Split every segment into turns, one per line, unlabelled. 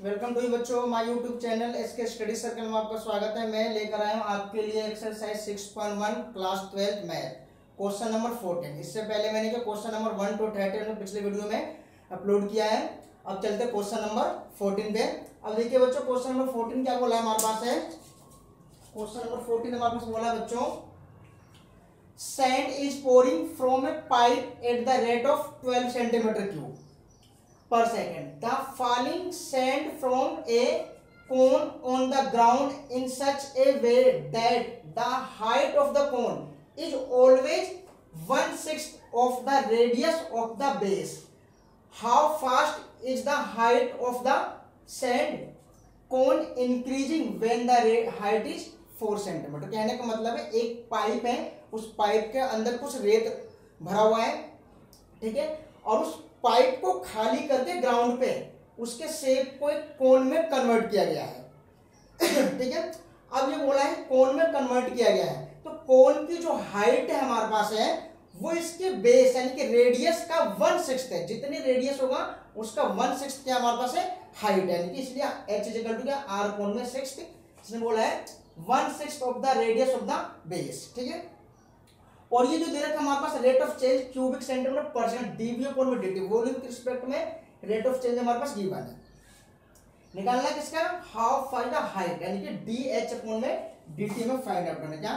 Welcome to बच्चों, my YouTube channel S K study circle में आपका स्वागत है। मैं लेकर आया हूँ आपके लिए exercise 6.1 class twelfth math question number 14 इससे पहले मैंने क्या question number one two thirty पिछले वीडियो में अपलोड किया है। अब चलते क्वेश्चन नंबर 14 पे। अब देखिए बच्चों क्वेश्चन नंबर 14 क्या बोला हमारे पास है? क्वेश्चन नंबर 14 हमारे पास बोला बच्चों, sand is pouring from a pipe at the rate of 12 centimeter cube. Per second the falling sand from a cone on the ground in such a way that the height of the cone is always one six of the radius of the base how fast is the height of the sand cone increasing when the रे height is four centimetre कहने का मतलब है, एक pipe है, उस pipe के अंदर कुछ रेत भरा हुआ है, ठीक है? और उस पाइप को खाली करके ग्राउंड पे उसके शेप को एक कोन में कन्वर्ट किया गया है। ठीक है? अब ये बोला है कोन में कन्वर्ट किया गया है। तो कोन की जो हाइट है हमारे पास है, वो इसके बेस यानी कि रेडियस का वन सिक्स है। जितनी रेडियस होगा, उसका वन सिक्स क्या हमारे पास है? हाइट यानी कि इसलिए एच इज़ टू क्या? आर कोन में सिक्स इसने बोला है one six of the radius of the base ठीक है? और ये जो दे रखा हमारे पास rate of change cubic centimetre per second DV upon में डीटी वॉल्यूम के रिस्पेक्ट में रेट ऑफ़ चेंज हमारे पास गिवन है। निकालना किसका? हाउ फाइंड द हाइट यानी कि डी एच अपॉन में डीटी में फाइंड आउट करना। क्या?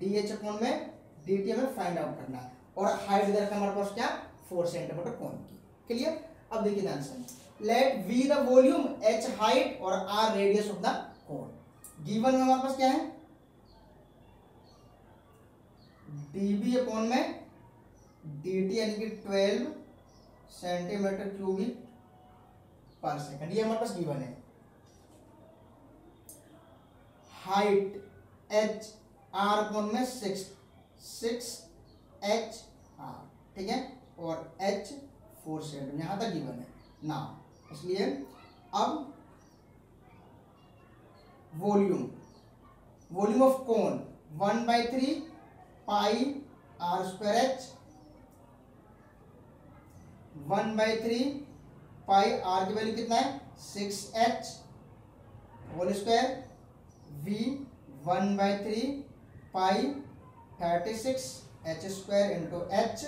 डी एच अपॉन में डीटी में फाइंड आउट करना। और हाइट दे रखा हमारे पास क्या? फोर सेंटीमीटर कौन की। क्लियर अब देखिए answer let we the volume H height और R radius of the cone given में हमारे पास क्या है? डीबी अपॉन में डी टी यानी कि twelve centimetre cubic per second ये हमारे पास गिवन है। हाइट एच आर अपॉन में सिक्स सिक्स एच आर ठीक है? और एच फोर सेंटीमीटर यहाँ तक गिवन है। ना इसलिए अब volume volume of cone one by three pi R square H one by three pi R की वैल्यू कितना है? Six H whole square V one by three pi thirty six H square into H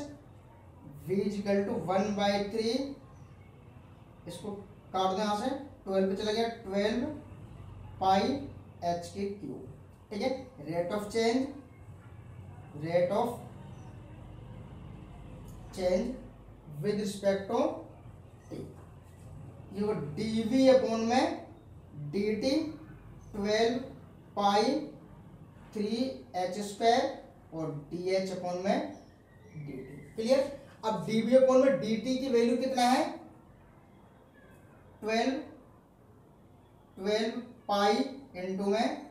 V equal to one by three इसको काट दो यहाँ से, twelve पे चला गया, ट्वेल्व पाई एच के क्यूब। ठीक है? Rate of change rate of change with respect to t. ये dv अपॉन में dt twelve pi three H square और डी एच अपॉन में डी टी क्लियर अब dv अपॉन में डी टी की वैल्यू कितना है? ट्वेल्व ट्वेल्व पाई इंटू में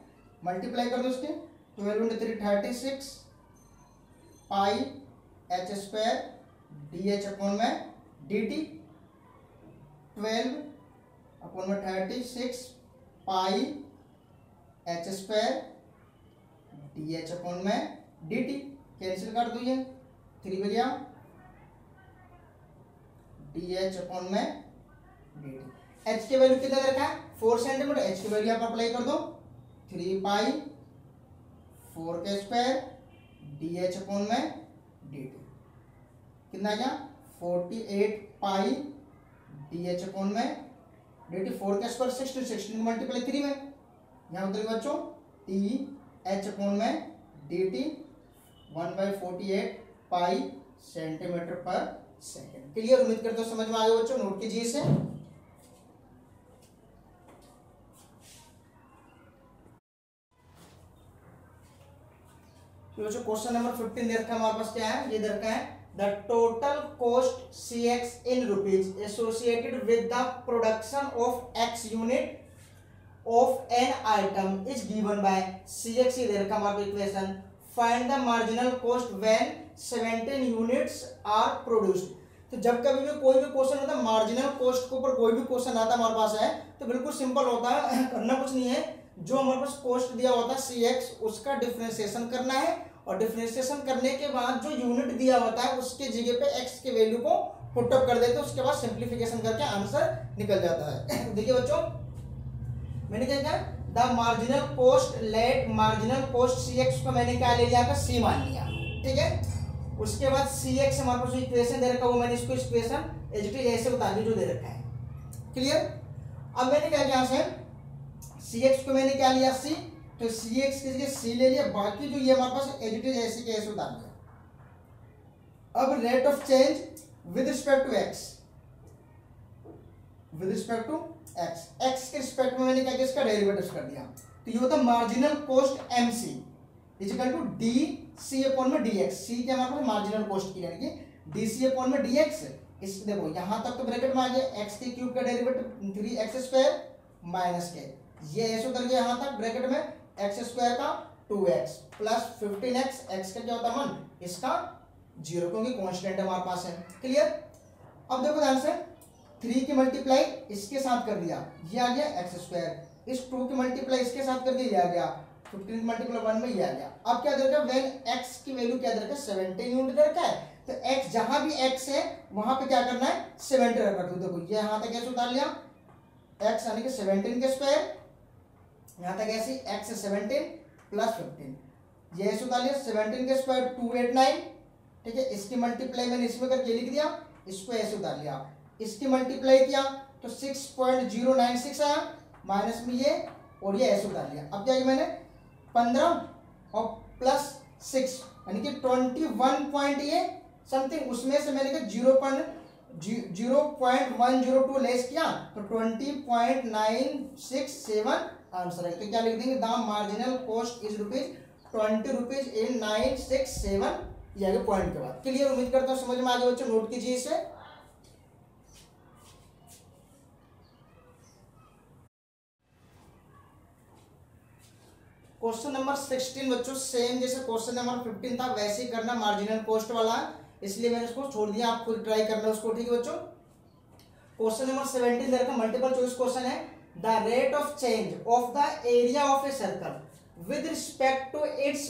मल्टीप्लाई कर दो उसके. Twelve into three thirty six pi H square D H upon में डी टी ट्वेल्व अपॉन में thirty six pi H square D H upon में डी टी कैंसिल कर दो ये थ्री बजा डी एच अपॉन में डी टी एच के value कितना रखा है? Four centimetre. एच की वैल्यू आप अप्लाई कर दो। थ्री पाई फोर के स्क्वायर डी एच अपॉन में डी टी कितना आ गया? Forty eight pi D H upon में डी टी फोर के square sixteen sixteen multiply three में. यहाँ उतरे बच्चों टी एच अपॉन में D T one by forty eight pi centimetre per second clear उम्मीद करते हो समझ में आ गया बच्चों नोट कीजिए इसे. तो जो क्वेश्चन नंबर फिफ्टीन दे रखा है हमारे पास क्या है? ये दे रखा है the total cost C X in rupees associated with the production of X unit of an item is given by C X दे रखा हमारे equation find the marginal cost when 17 units are produced तो जब कभी भी कोई भी question होता है मार्जिनल कॉस्ट के ऊपर कोई भी क्वेश्चन आता हमारे पास है तो बिल्कुल सिंपल होता है, करना कुछ नहीं है। जो हमारे पास कॉस्ट दिया होता है सी एक्स उसका डिफ्रेंसिएशन करना है। और डिफ्रेंशिएशन करने के बाद जो यूनिट दिया होता है, उसके जगह पे एक्स के वैल्यू को पुटअप कर देते हैं, उसके बाद सिंप्लीफिकेशन करके आंसर निकल जाता है। देखिए बच्चों, मैंने क्या कहा the marginal cost let marginal cost C X को मैंने क्या ले लिया? सी मान लिया। ठीक है? उसके बाद सी एक्स हमारे पास इक्वेशन दे रखा वो मैंने इसको इक्वेशन एच टी ऐसे बता दी जो दे रखा है। क्लियर अब मैंने क्या किया सी? एक्स को मैंने क्या लिया? सी तो सी एक्स की जगह सी ले लिया, बाकी जो ये हमारे पास एच टी ऐसे के ऐसे उतार दिया अब rate of change with respect to X with respect to X X के रिस्पेक्ट में मैंने क्या किया, इसका डेरिवेटिव कर दिया। तो ये होता marginal cost M C equal to D C upon में डी एक्स सी क्या हमारे पास मार्जिनल कोस्ट की, यानी कि डी सी अपॉन में डी एक्स इस देखो, यहाँ तक तो ब्रैकेट में आ गया। एक्स के क्यूब का derivative three X square minus के ये ऐसे उतर गया यहाँ तक ब्रैकेट में। एक्स स्क्वायर का two X plus fifteen X X का क्या होता है? मन इसका ज़ीरो क्योंकि कॉन्स्टेंट हमारे पास है। क्लियर अब देखो ध्यान से थ्री की मल्टीप्लाई इसके साथ कर दिया। ये आ गया एक्स स्क्वायर इस टू की मल्टीप्लाई इसके साथ कर दिया गया। फिफ्टीन मल्टीप्लाई वन में ये आ गया। अब क्या दे रखा वेन एक्स की वैल्यू क्या दे रखा है सेवनटीन यूनिट दे रखा है। तो x जहाँ भी x है, वहाँ पे क्या करना है? सेवेंटी रख। दो देखो, ये यहाँ तक कैसे उतार लिया? x यानी कि सेवेंटीन के स्क्वायर यहाँ तक ऐसी एक्स सेवनटीन प्लस फिफ्टीन ये ऐसे सेवेंटीन के स्क्वायर टू एट नाइन ठीक है, इसकी मल्टीप्लाई मैंने इसमें करके लिख दिया, इसको ऐसे उतार लिया। इसकी मल्टीप्लाई किया तो six point zero nine six आया माइनस में ये, और ये ऐसे उतार लिया। अब क्या किया मैंने? पंद्रह और प्लस सिक्स यानी कि ट्वेंटी वन पॉइंट ये समथिंग उसमें से मैंने कहा zero point zero point one zero two less किया तो twenty point nine six seven answer है। तो क्या लिख देंगे? The marginal cost is rupees twenty rupees in nine six seven. ये पॉइंट के बाद। क्लियर उम्मीद करता हूँ समझ में आगे बच्चों। नोट कीजिए इसे। क्वेश्चन नंबर सिक्सटीन बच्चों सेम जैसे क्वेश्चन नंबर फिफ्टीन था, वैसे ही करना मार्जिनल कॉस्ट वाला। है इसलिए मैंने उसको छोड़ दिया। आप खुद ट्राई करना उसको, ठीक है बच्चों? Question number seventeen multiple choice question है। The rate of change of the area of a circle with respect to its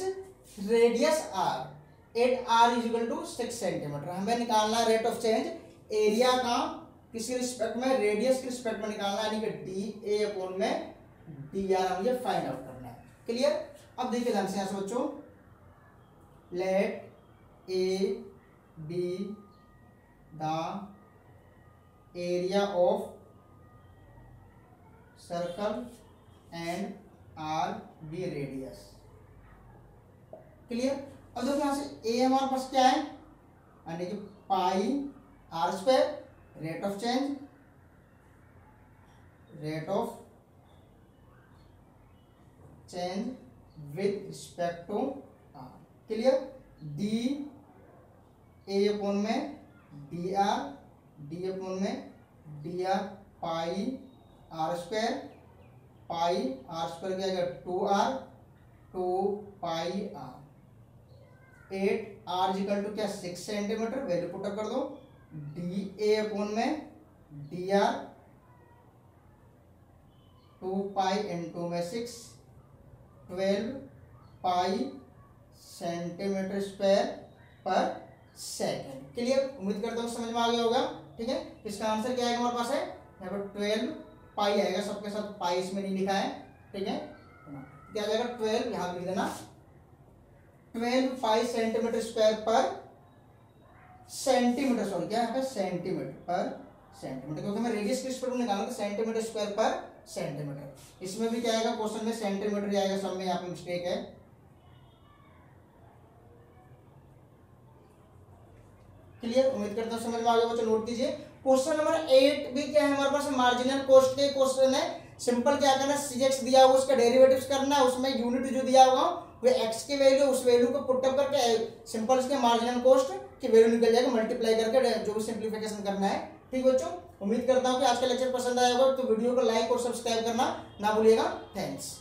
radius r at r is to six centimetre हमें निकालना है रेट ऑफ़ चेंज एरिया का किसी respect में? Radius के respect में निकालना यानी कि डी ए अपॉन में डी आर मुझे फाइंड आउट करना है। क्लियर अब देखिए ध्यान से यहाँ से बच्चों। Let A be the area of circle and r b radius. Clear अब देखो यहाँ से ए हमारे पास क्या है? यानी कि pi r square rate of change rate of change with respect to r clear D A upon में डी आर डी अपॉन में D R pi r square pi r square क्या आएगा? Two r two pi r at r equal to क्या? Six centimetre value put कर दो। D A upon में D R two pi into में six twelve pi centimetre square पर second clear उम्मीद करता हूँ समझ में आ गया होगा। ठीक है? इसका आंसर क्या आएगा हमारे पास? है? ट्वेल्व पाई आएगा, सबके साथ पाई इसमें नहीं लिखा है, ठीक है? क्या जाएगा? ट्वेल्व यहाँ लिख देना। Twelve pi centimetre square per centimetre sorry क्या पे? सेंटीमीटर पर सेंटीमीटर क्योंकि मैं रेडियस की स्पीड निकालूँगा सेंटीमीटर स्क्वायर पर सेंटीमीटर इसमें भी क्या आएगा? क्वेश्चन में सेंटीमीटर आएगा, सब में यहाँ पे मिस्टेक है। क्लियर उम्मीद करता हूँ समझ में आ गया, बच्चों नोट कीजिए। क्वेश्चन नंबर एट भी क्या है हमारे पास? मार्जिनल कॉस्ट के क्वेश्चन है। सिंपल क्या करना सी एक्स दिया हुआ, उसका डेरिवेटिव्स करना है, उसमें यूनिट जो दिया होगा वो एक्स की वैल्यू उस वैल्यू को पुटअप करके सिंपल इसके मार्जिनल कॉस्ट की वैल्यू निकल जाएगा मल्टीप्लाई करके, जो भी सिंप्लीफिकेशन करना है। ठीक बच्चों, उम्मीद करता हूँ कि आज का लेक्चर पसंद आया होगा तो वीडियो को लाइक और सब्सक्राइब करना ना भूलिएगा। थैंक्स